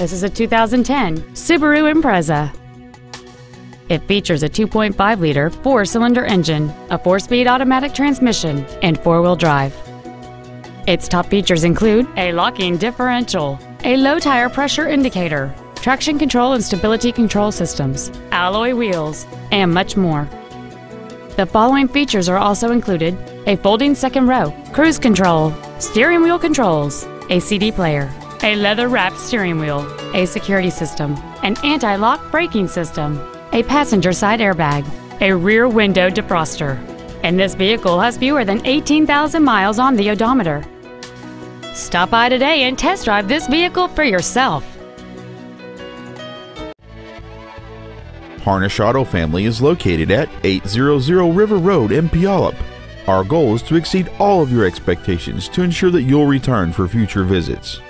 This is a 2010 Subaru Impreza. It features a 2.5-liter four-cylinder engine, a four-speed automatic transmission, and four-wheel drive. Its top features include a locking differential, a low tire pressure indicator, traction control and stability control systems, alloy wheels, and much more. The following features are also included a folding second row, cruise control, steering wheel controls, a CD player, a leather wrapped steering wheel, a security system, an anti lock braking system, a passenger side airbag, a rear window defroster. And this vehicle has fewer than 18,000 miles on the odometer. Stop by today and test drive this vehicle for yourself. Harnish Auto Family is located at 800 River Road in Puyallup. Our goal is to exceed all of your expectations to ensure that you'll return for future visits.